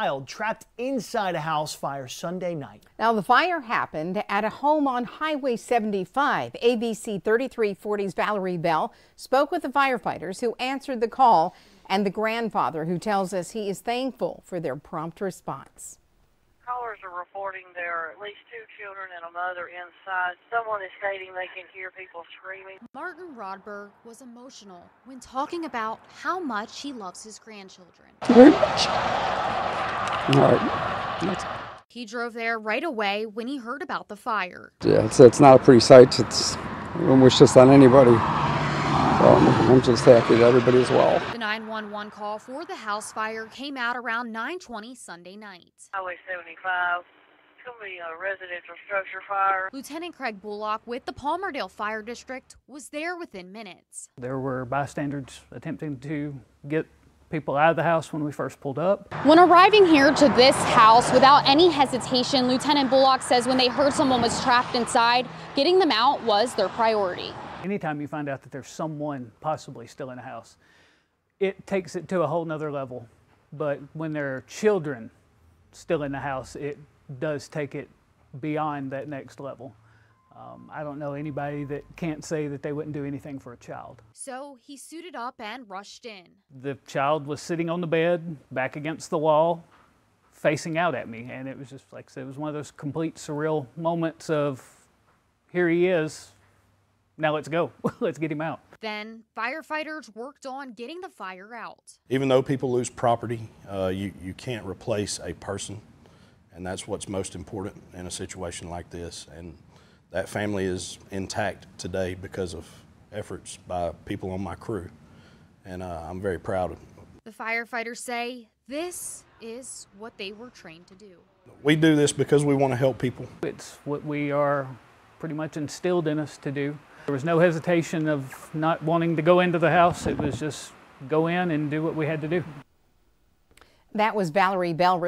child trapped inside a house fire Sunday night. Now, the fire happened at a home on Highway 75. ABC 3340's Valerie Bell spoke with the firefighters who answered the call and the grandfather who tells us he is thankful for their prompt response. Callers are reporting there are at least two children and a mother inside. Someone is stating they can hear people screaming. Martin Rodberg was emotional when talking about how much he loves his grandchildren. Very much. All right. He drove there right away when he heard about the fire. Yeah, it's, it's not a pretty sight. It's, I don't wish this on anybody. So I'm just happy that everybody is well. The 911 call for the house fire came out around 9:20 Sunday night. Highway 75. It's going to be a uh, residential structure fire. Lieutenant Craig Bullock with the Palmerdale Fire District was there within minutes. There were bystanders attempting to get people out of the house when we first pulled up. When arriving here to this house without any hesitation, Lieutenant Bullock says when they heard someone was trapped inside, getting them out was their priority. Anytime you find out that there's someone possibly still in a house, it takes it to a whole nother level. But when there are children still in the house, it does take it beyond that next level. Um, I don't know anybody that can't say that they wouldn't do anything for a child. So he suited up and rushed in. The child was sitting on the bed, back against the wall, facing out at me. And it was just like I said, it was one of those complete surreal moments of here he is, now let's go. let's get him out. Then firefighters worked on getting the fire out. Even though people lose property, uh, you, you can't replace a person, and that's what's most important in a situation like this. And that family is intact today because of efforts by people on my crew, and uh, I'm very proud of The firefighters say this is what they were trained to do. We do this because we want to help people. It's what we are pretty much instilled in us to do. There was no hesitation of not wanting to go into the house. It was just go in and do what we had to do. That was Valerie Bell.